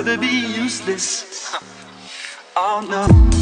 rather be useless. oh no.